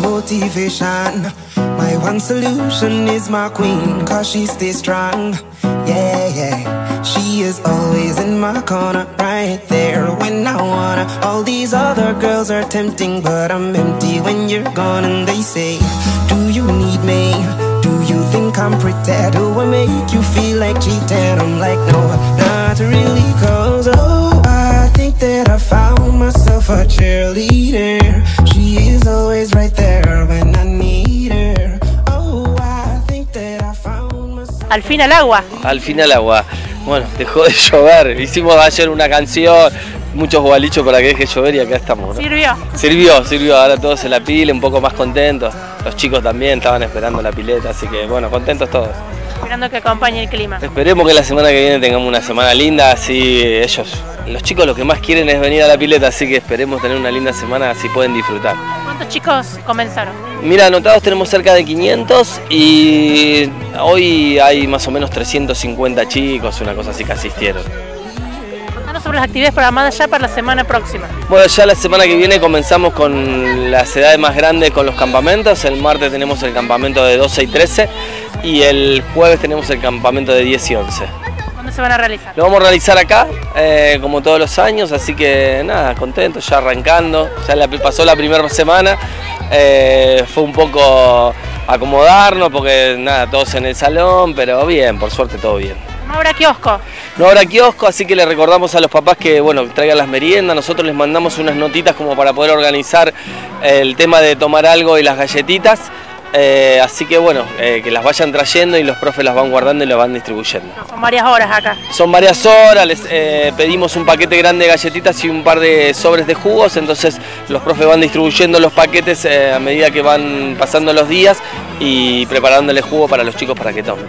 motivation. My one solution is my queen, cause she stays strong. Yeah, yeah. She is always in my corner, right there when I wanna. All these other girls are tempting, but I'm empty when you're gone. And they say, Do you need me? Do you think I'm pretty? Do I make you feel like cheating? I'm like, no, not really, cause oh, I think that I found myself a cheerleader. She is always right there when I need her. Oh. Al fin al agua. Al final agua. Bueno, dejó de llover. Hicimos ayer una canción, muchos bolichos para que deje llover y acá estamos. ¿no? Sirvió. Sirvió, sirvió. Ahora todos se la pile, un poco más contentos. Los chicos también estaban esperando la pileta, así que bueno, contentos todos. Esperando que acompañe el clima. Esperemos que la semana que viene tengamos una semana linda, así ellos, los chicos lo que más quieren es venir a la pileta, así que esperemos tener una linda semana, así pueden disfrutar. ¿Cuántos chicos comenzaron? Mira, anotados tenemos cerca de 500 y hoy hay más o menos 350 chicos, una cosa así que asistieron. Sobre las actividades programadas ya para la semana próxima. Bueno, ya la semana que viene comenzamos con las edades más grandes con los campamentos. El martes tenemos el campamento de 12 y 13 y el jueves tenemos el campamento de 10 y 11. ¿Dónde se van a realizar? Lo vamos a realizar acá, eh, como todos los años, así que nada, contentos, ya arrancando. Ya la- pasó la primera semana, eh, fue un poco acomodarnos porque nada, todos en el salón, pero bien, por suerte todo bien. No habrá kiosco. No habrá kiosco, así que le recordamos a los papás que bueno, traigan las meriendas. Nosotros les mandamos unas notitas como para poder organizar el tema de tomar algo y las galletitas. Eh, así que bueno, eh, que las vayan trayendo y los profes las van guardando y las van distribuyendo. Son varias horas acá. Son varias horas, les eh, pedimos un paquete grande de galletitas y un par de sobres de jugos, entonces los profes van distribuyendo los paquetes eh, a medida que van pasando los días y preparándole jugo para los chicos para que tomen.